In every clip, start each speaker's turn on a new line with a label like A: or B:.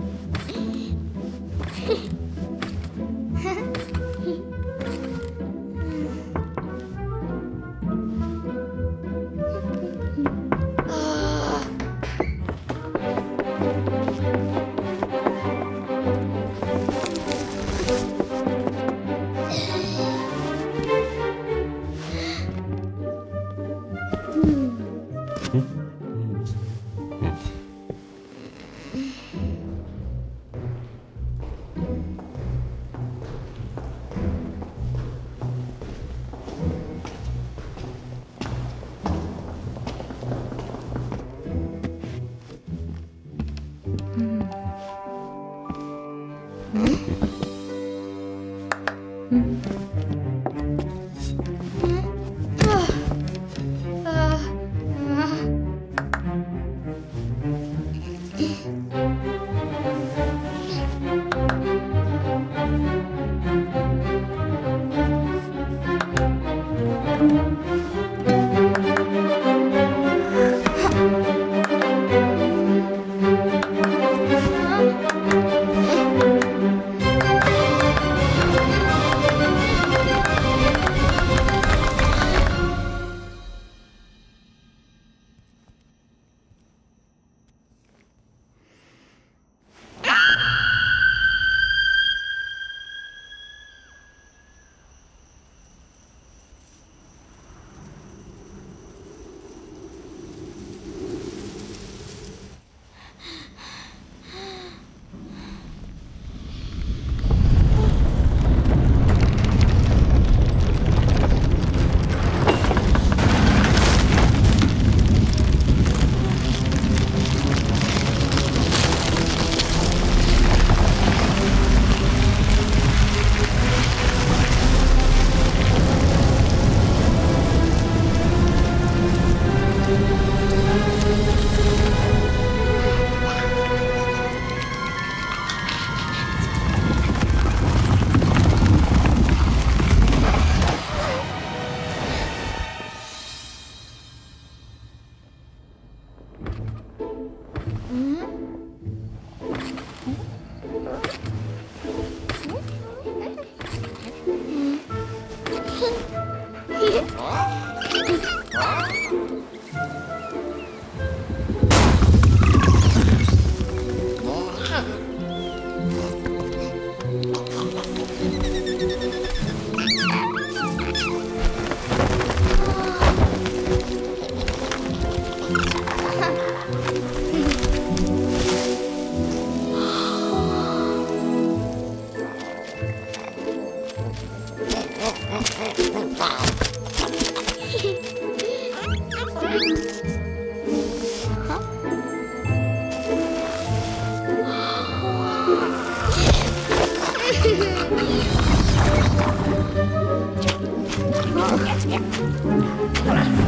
A: Thank you. 嗯嗯啊啊啊！ 어? 어? Come
B: on.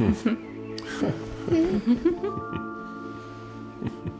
B: フフフフ。